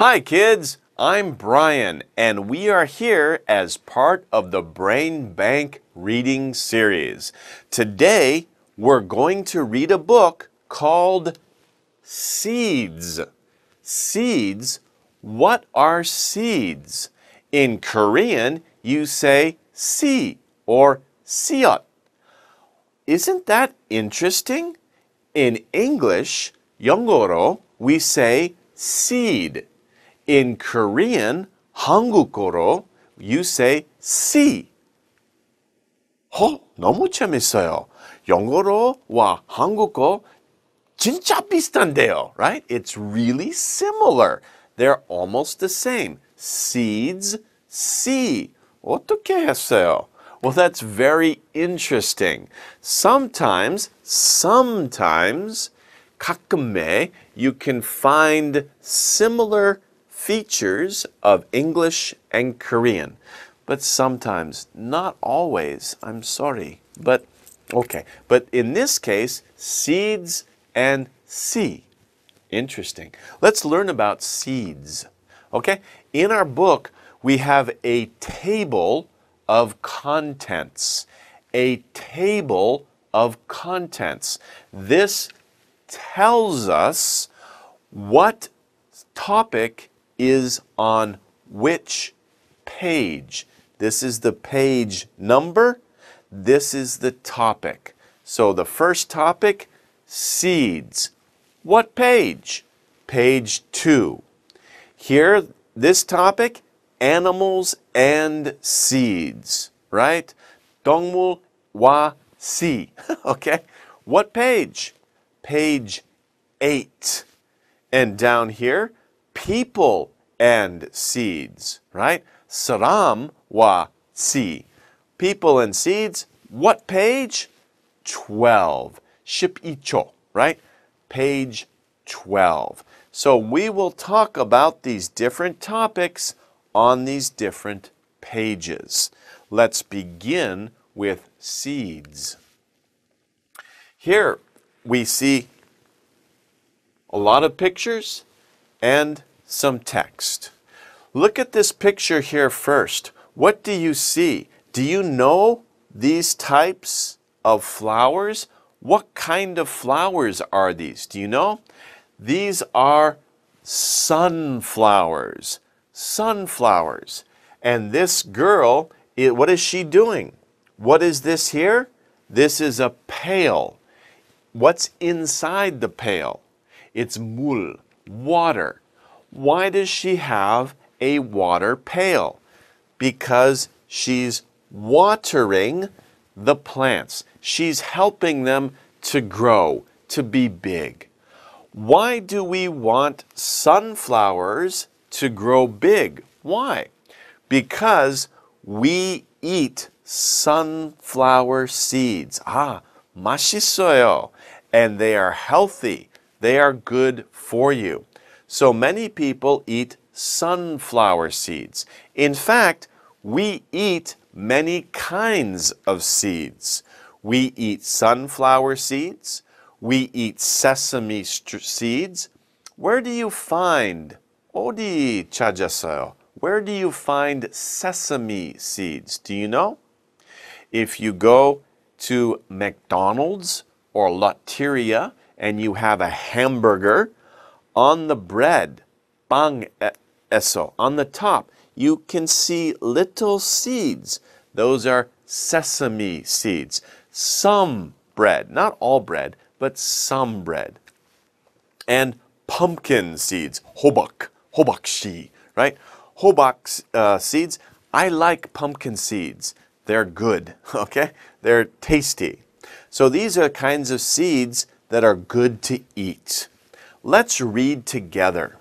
Hi, kids. I'm Brian, and we are here as part of the Brain Bank reading series. Today, we're going to read a book called Seeds. Seeds? What are seeds? In Korean, you say si or siot. Isn't that interesting? In English, 영어로, we say seed. In Korean, 한국어로, you say see. 어, 너무 재밌어요. 영어로와 한국어 진짜 비슷한데요, right? It's really similar. They're almost the same. Seeds, see. 어떻게 했어요? Well, that's very interesting. Sometimes, sometimes, 가끔에, you can find similar features of English and Korean. But sometimes, not always, I'm sorry. But, okay. But in this case, seeds and see. Interesting. Let's learn about seeds. Okay? In our book, we have a table of contents. A table of contents. This tells us what topic is on which page. This is the page number. This is the topic. So the first topic, seeds. What page? Page 2. Here, this topic, animals and seeds, right? Dongmul wa si, okay? What page? Page 8. And down here, people and seeds, right? Saram wa si. People and seeds, what page? 12. Shipicho, right? Page 12. So we will talk about these different topics on these different pages. Let's begin with seeds. Here we see a lot of pictures and some text. Look at this picture here first. What do you see? Do you know these types of flowers? What kind of flowers are these? Do you know? These are sunflowers. Sunflowers. And this girl, it, what is she doing? What is this here? This is a pail. What's inside the pail? It's mul, water. Why does she have a water pail? Because she's watering the plants. She's helping them to grow, to be big. Why do we want sunflowers to grow big? Why? Because we eat sunflower seeds. Ah, mashisoyo. And they are healthy. They are good for you. So many people eat sunflower seeds. In fact, we eat many kinds of seeds. We eat sunflower seeds. We eat sesame seeds. Where do you find odi chajaseo? Where do you find sesame seeds? Do you know? If you go to McDonald's or Lotteria and you have a hamburger, on the bread, 빵 eso, on the top, you can see little seeds. Those are sesame seeds. Some bread, not all bread, but some bread. And pumpkin seeds, hobak, hobakshi, right? Hobak uh, seeds, I like pumpkin seeds. They're good, okay? They're tasty. So these are kinds of seeds that are good to eat. Let's read together.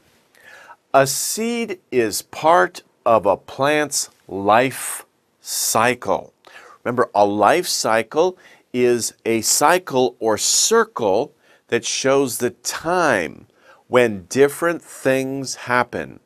A seed is part of a plant's life cycle. Remember, a life cycle is a cycle or circle that shows the time when different things happen.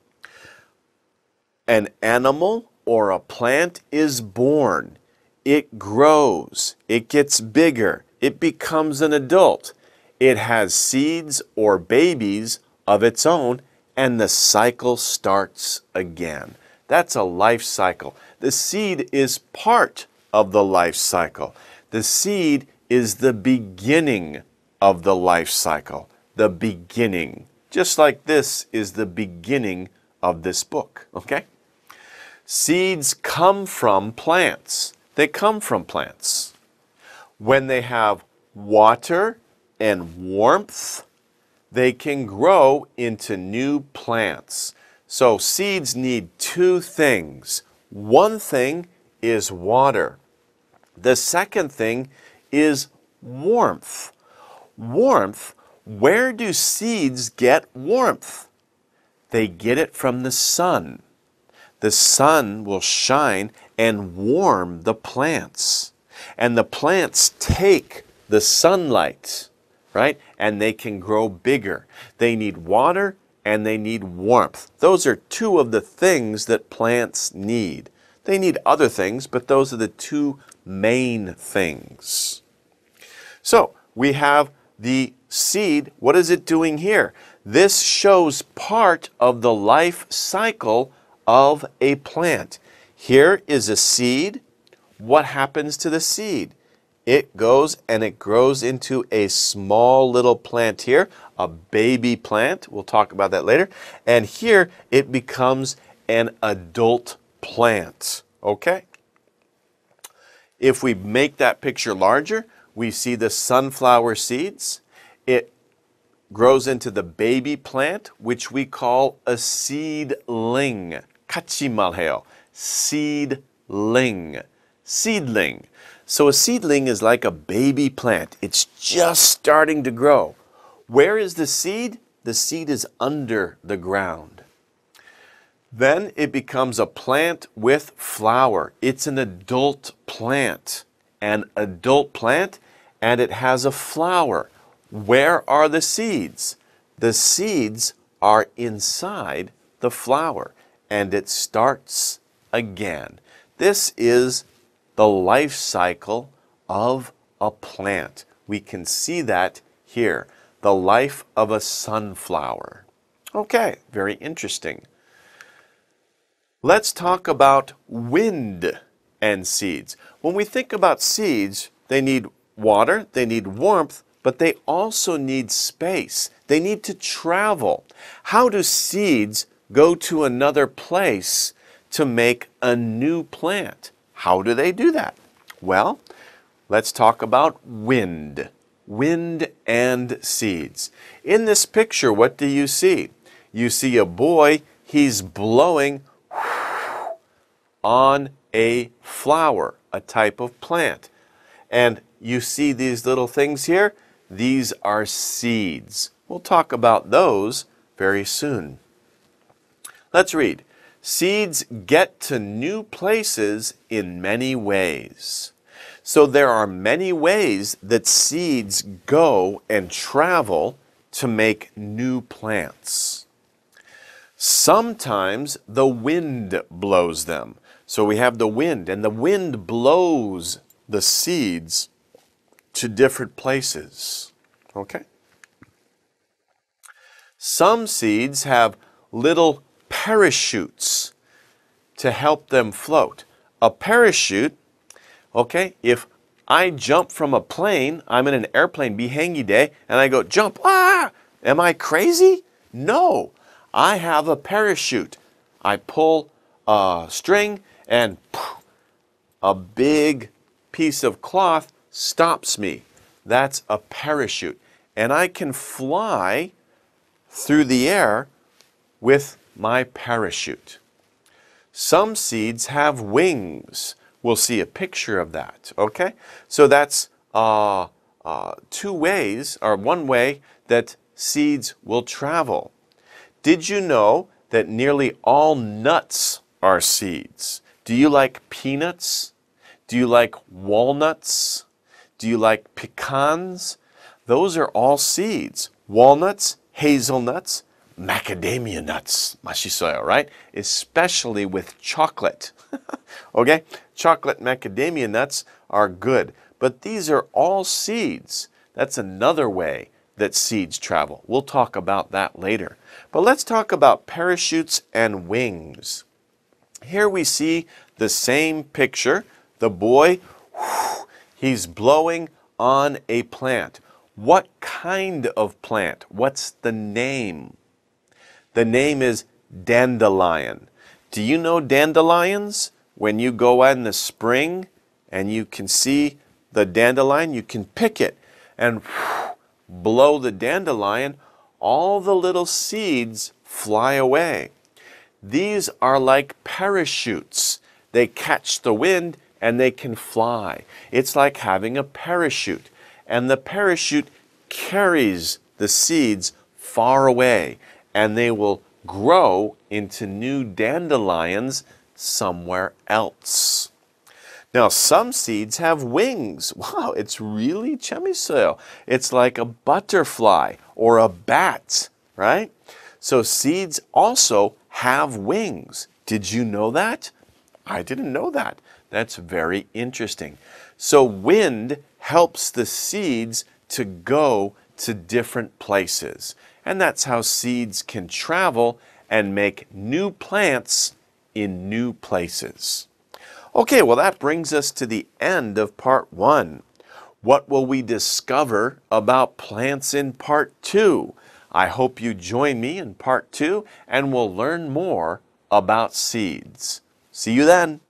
An animal or a plant is born. It grows. It gets bigger. It becomes an adult. It has seeds or babies of its own and the cycle starts again. That's a life cycle. The seed is part of the life cycle. The seed is the beginning of the life cycle. The beginning. Just like this is the beginning of this book, okay? Seeds come from plants. They come from plants. When they have water and warmth, they can grow into new plants. So seeds need two things. One thing is water. The second thing is warmth. Warmth, where do seeds get warmth? They get it from the sun. The sun will shine and warm the plants. And the plants take the sunlight, right? And they can grow bigger. They need water and they need warmth. Those are two of the things that plants need. They need other things, but those are the two main things. So we have the seed. What is it doing here? This shows part of the life cycle of a plant. Here is a seed. What happens to the seed? It goes and it grows into a small little plant here, a baby plant. We'll talk about that later. And here it becomes an adult plant. Okay? If we make that picture larger, we see the sunflower seeds. It grows into the baby plant, which we call a seedling. Kachimalheo. Seedling. Seedling. So a seedling is like a baby plant. It's just starting to grow. Where is the seed? The seed is under the ground. Then it becomes a plant with flower. It's an adult plant. An adult plant, and it has a flower. Where are the seeds? The seeds are inside the flower, and it starts again. This is the life cycle of a plant. We can see that here. The life of a sunflower. Okay, very interesting. Let's talk about wind and seeds. When we think about seeds, they need water, they need warmth, but they also need space. They need to travel. How do seeds go to another place to make a new plant? How do they do that? Well, let's talk about wind. Wind and seeds. In this picture, what do you see? You see a boy, he's blowing on a flower, a type of plant. And you see these little things here? These are seeds. We'll talk about those very soon. Let's read. Seeds get to new places in many ways. So there are many ways that seeds go and travel to make new plants. Sometimes the wind blows them. So we have the wind, and the wind blows the seeds to different places. Okay? Some seeds have little parachutes to help them float. A parachute, okay, if I jump from a plane, I'm in an airplane, bihengi day, and I go jump, ah, am I crazy? No, I have a parachute. I pull a string and a big piece of cloth stops me. That's a parachute. And I can fly through the air with my parachute. Some seeds have wings. We'll see a picture of that, okay? So that's uh, uh, two ways, or one way that seeds will travel. Did you know that nearly all nuts are seeds? Do you like peanuts? Do you like walnuts? Do you like pecans? Those are all seeds. Walnuts, hazelnuts, macadamia nuts, mashisoyo, right? Especially with chocolate. okay? Chocolate macadamia nuts are good, but these are all seeds. That's another way that seeds travel. We'll talk about that later. But let's talk about parachutes and wings. Here we see the same picture. The boy, he's blowing on a plant. What kind of plant? What's the name? The name is dandelion. Do you know dandelions? When you go out in the spring and you can see the dandelion, you can pick it and blow the dandelion, all the little seeds fly away. These are like parachutes. They catch the wind and they can fly. It's like having a parachute, and the parachute carries the seeds far away, and they will grow into new dandelions somewhere else. Now, some seeds have wings. Wow, it's really chemisoil. It's like a butterfly or a bat, right? So seeds also have wings. Did you know that? I didn't know that. That's very interesting. So wind helps the seeds to go to different places. And that's how seeds can travel and make new plants in new places. Okay, well, that brings us to the end of part one. What will we discover about plants in part two? I hope you join me in part two and we'll learn more about seeds. See you then.